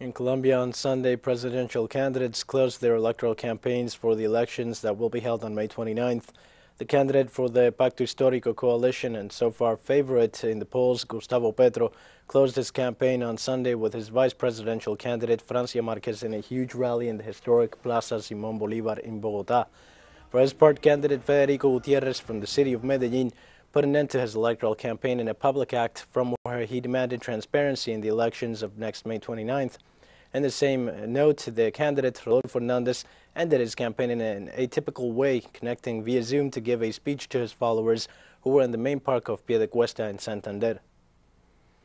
In Colombia on Sunday, presidential candidates closed their electoral campaigns for the elections that will be held on May 29th. The candidate for the Pacto Histórico coalition and so far favorite in the polls, Gustavo Petro, closed his campaign on Sunday with his vice presidential candidate, Francia Marquez, in a huge rally in the historic Plaza Simón Bolívar in Bogotá. For his part, candidate Federico Gutierrez from the city of Medellin put an end to his electoral campaign in a public act from where he demanded transparency in the elections of next May 29th. In the same note, the candidate, Rodolfo Hernandez, ended his campaign in an atypical way, connecting via Zoom to give a speech to his followers who were in the main park of Piedecuesta in Santander.